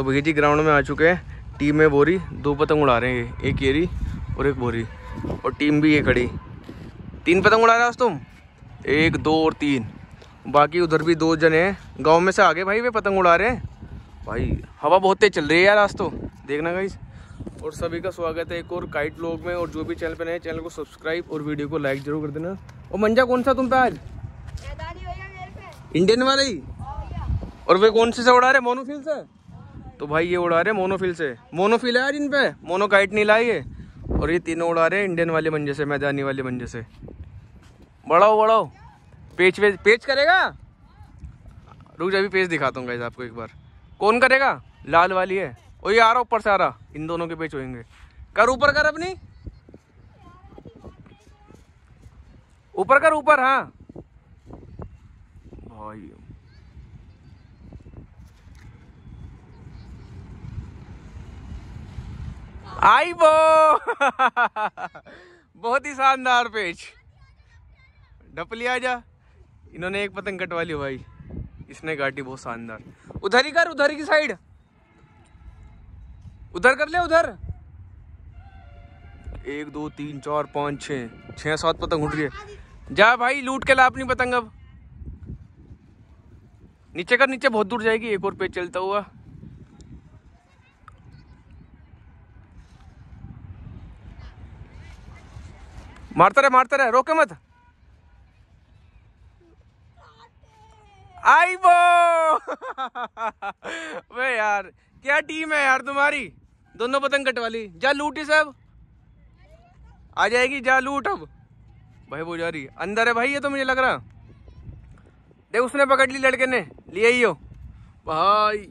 तो भैया जी ग्राउंड में आ चुके हैं। टीम में बोरी दो पतंग उड़ा रहे हैं एक येरी और एक बोरी। और टीम भी ये खड़ी। तीन पतंग उड़ा रहे हो तुम? एक दो और तीन। बाकी उधर भी दो जने हैं। गाँव में से आगे भाई वे पतंग उड़ा रहे हैं। भाई हवा बहुत तेज चल रही है यार आज तो। देखना गाइस और सभी का स्वागत है एक और काइट ब्लॉग में। और जो भी चैनल पे नए चैनल को सब्सक्राइब और वीडियो को लाइक ज़रूर कर देना। और मंजा कौन सा तुम पे आज? इंडियन वाले ही? और वे कौन से से उड़ा रहे मोनू मोनोफिल से तो भाई ये उड़ा रहे मोनोफिल से। मोनोफिल है यार इन पे। मोनो काइट नहीं है। और ये तीनों उड़ा रहे इंडियन वाले मंजे से, मैदानी वाले मंजे से। बढ़ाओ बढ़ाओ। पेच पेच पेच करेगा? रुक जा पेच दिखाता हूँ गाइस आपको एक बार। कौन करेगा? लाल वाली है। और ये आ रहा ऊपर से, आ रहा। इन दोनों के पेच होंगे कर ऊपर, कर अपनी। ऊपर कर, ऊपर हाँ। भाई आई बो बहुत ही शानदार पेच। ढपली लिया जा। इन्होंने एक पतंग कटवा ली भाई। इसने काटी बहुत शानदार। उधर ही कर, उधर की साइड। उधर कर ले, उधर। एक, दो, तीन, चार, पाँच छः छः सात पतंग उठ रही है जा भाई, लूट के ला अपनी पतंग अब। नीचे कर, नीचे बहुत दूर जाएगी। एक और पेज चलता हुआ। मारता रहे मारता रहे, रोके मत। आई वो! वे यार, क्या टीम है यार तुम्हारी? दोनों पतंग कट वाली जा लूटी सब आ जाएगी, जा लूट अब। भाई वो जा रही अंदर है भाई ये तो मुझे लग रहा। देख, उसने पकड़ ली लड़के ने। लिया ही हो। भाई,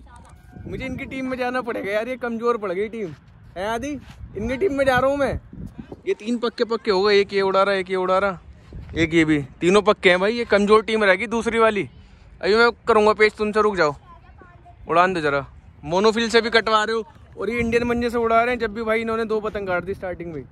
मुझे इनकी टीम में जाना पड़ेगा यार, ये कमज़ोर पड़ गई टीम। है आदि, इनकी टीम में जा रहा हूँ मैं। ये तीन पक्के पक्के हो गए, एक ये उड़ा रहा, एक ये उड़ा रहा। एक ये भी। तीनों पक्के हैं भाई, ये कमज़ोर टीम रहेगी दूसरी वाली। अभी मैं करूँगा पेज तुमसे रुक जाओ। उड़ान दो जरा। मोनोफिल से भी कटवा रहे हो, और ये इंडियन मंजे से उड़ा रहे हैं, जब भी भाई इन्होंने दो पतंग काट दी स्टार्टिंग में।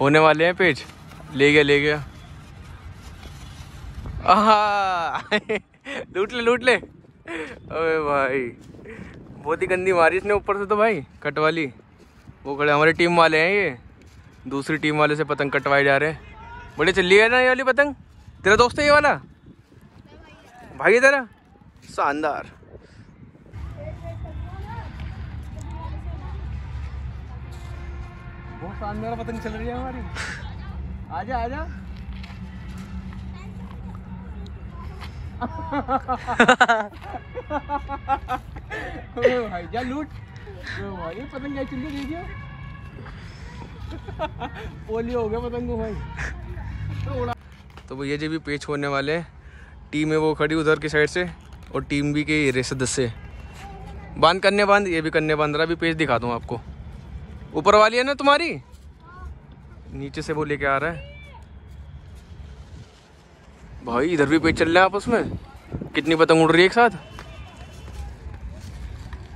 होने वाले हैं पेज। ले गया ले गया। लूट ले लूट ले। अबे भाई, बहुत ही गंदी मारी इसने ऊपर से तो भाई, कटवाली। वो खड़े, हमारी टीम वाले हैं ये। दूसरी टीम वाले से पतंग कटवाए जा रहे हैं। बड़े चली है ना ये वाली पतंग। तेरा दोस्त है ये वाला? भाई तेरा? शानदार। शानदार पतंग चल रही है हमारी। आजा आजा। भाई जा लूट? भाई पतंग क्या रही देखिए पोलियो हो गया पतंग भाई। तो भैया जी भी पेच होने वाले हैं, टीम है वो खड़ी उधर की साइड से और टीम भी के ये सदस्य बाँध करने बाँध, ये भी करने बाँध रहा भी पेज दिखा दूँ आपको। ऊपर वाली है ना तुम्हारी? नीचे से वो लेके आ रहा है। भाई, इधर भी पेज चल रहा है आपस में। कितनी पतंग उड़ रही है एक साथ?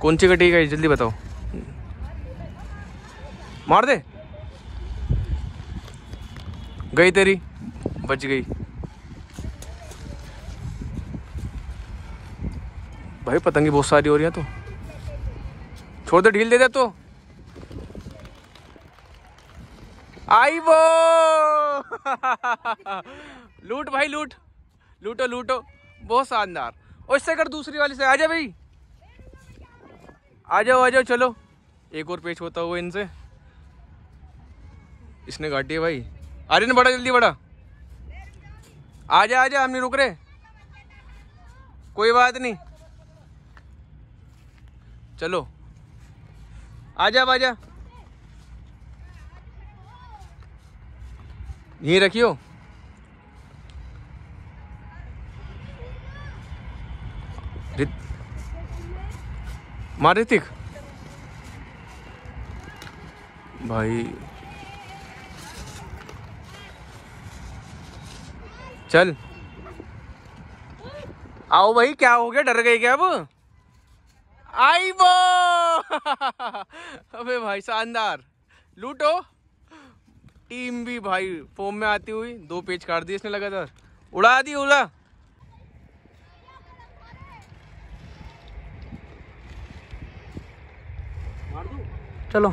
कौन सी कटी गई जल्दी बताओ। मार दे। गई तेरी। बच गई। भाई, पतंगी बहुत सारी हो रही है तो। छोड़ दे, ढील दे दे तो। आई वो। लूट भाई, लूट। लूटो लूटो। बहुत शानदार। और इससे कर दूसरी वाली से आ भाई। आ जाओ आ जाओ चलो। एक और पेच होता हुआ इनसे। इसने काटी है भाई। रही ना बड़ा जल्दी, बड़ा। आ जा आ जा हम नहीं रुक रहे। कोई बात नहीं। चलो। आ जा आ जा यहीं रखियो। मार ऋतिक। भाई। चल। आओ भाई, क्या हो गया? डर गए क्या अब? आई वो! अबे भाई, शानदार। लूटो। टीम भी भाई फॉर्म में आती हुई दो पेज काट दिए इसने लगातार। उड़ा दी उड़ा। चलो।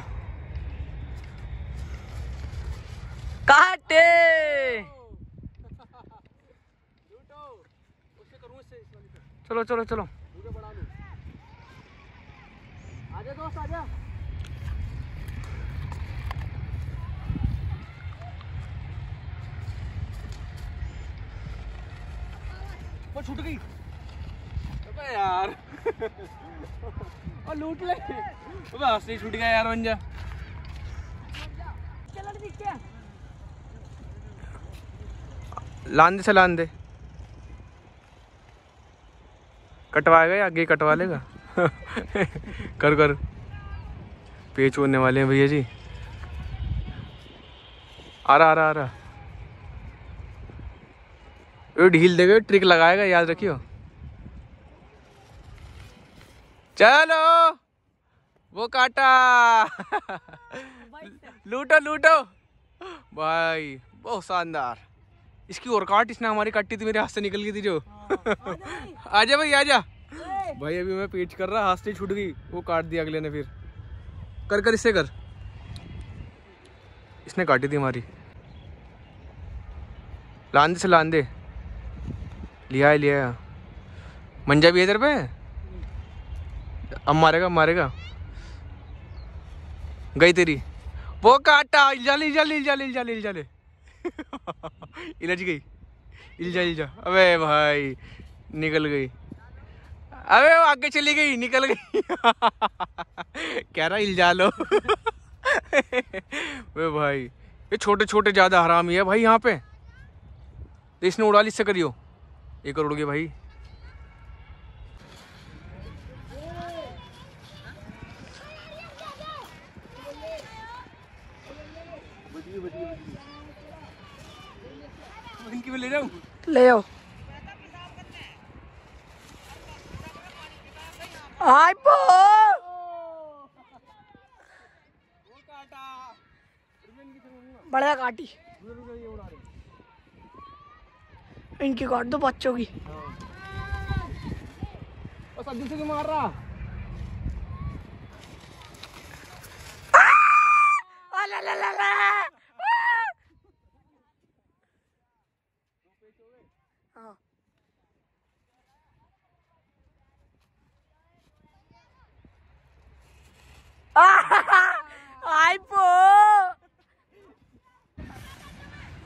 काटे! चलो चलो चलो। आजा दोस्त आजा वो छूट गई। अबे यार। और लूट ले। अबे हाथ छूट गया यार वंजा। लान दे से लान दे कटवाएगा या आगे कटवा लेगा? कर कर। पेच होने वाले हैं भैया जी। आ रहा आ रहा आ रहा। ये ढील देगा ट्रिक लगाएगा याद रखियो। चलो वो काटा। लूटो लूटो। भाई बहुत शानदार। इसकी और काट इसने हमारी काटी थी मेरे हाथ से निकल गई थी जो। आजा भाई आजा। भाई अभी मैं पेच कर रहा हाथ से छूट गई। वो काट दिया अगले ने फिर। कर कर इससे कर। इसने काटी थी हमारी। लान दे से लान दे लिया है, लिया मंजा भी है इधर पे? अब मारेगा मारेगा। गई तेरी। वो काटा इल्जा इल्जा इल्जा इल्जा इल्जा ले इलझ गई इल्जा इल्जा अबे भाई, निकल गई। अबे वो आगे चली गई, निकल गई। कह रहा इल्जा लो। वे भाई, ये छोटे छोटे ज़्यादा हरामी है भाई यहाँ पे। तो इसने उड़ा ली इससे करियो। एक करोड़ के भाई। इनकी मैं ले जाऊँ? ले आओ। आई पो बढ़िया काटी। इनकी काट दो बच्चों की। मार रहा? आ, ला, ला, ला, ला। हाँ।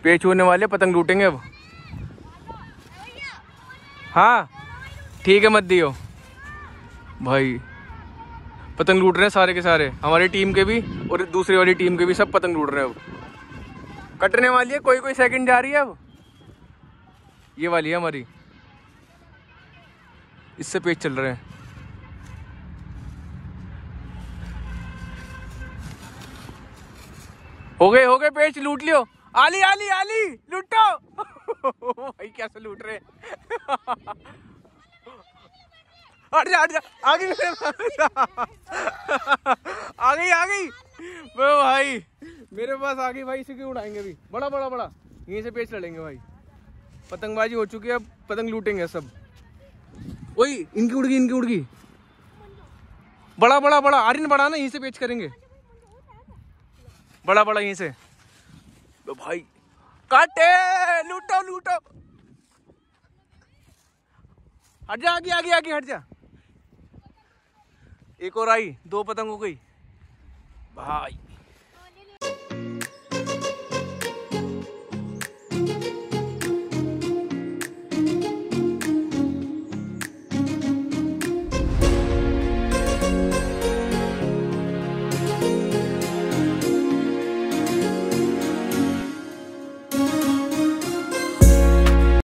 पेच होने वाले पतंग लूटेंगे अब। हाँ ठीक है, मत दियो। भाई, पतंग लूट रहे हैं सारे के सारे। हमारी टीम के भी और दूसरी वाली टीम के भी सब पतंग लूट रहे हैं अब। कटने वाली है, कोई कोई सेकंड जा रही है अब। ये वाली है हमारी। इससे पेज चल रहे हैं। हो गए हो गए, पेच, लूट लियो। आली आली आली, लूटो। भाई, कैसे लूट रहे हट जा हट जा। आ गई आ गई आ गई। भाई, मेरे पास आ गई भाई, इसी की उड़ाएँगे अभी? बड़ा बड़ा बड़ा। यहीं से पेच लड़ेंगे भाई। पतंगबाजी हो चुकी है, अब पतंग लूटेंगे सब। वही इनकी उड़ गई इनकी उड़ गई बड़ा बड़ा बड़ा। आर्यन, बड़ा ना, यहीं से पेच करेंगे। बड़ा बड़ा, यहीं से। तो भाई, काटे, लूटो लूटो। हट जा, आगे आगे आगे, हट जा। एक और आई, दो पतंग हो गई भाई।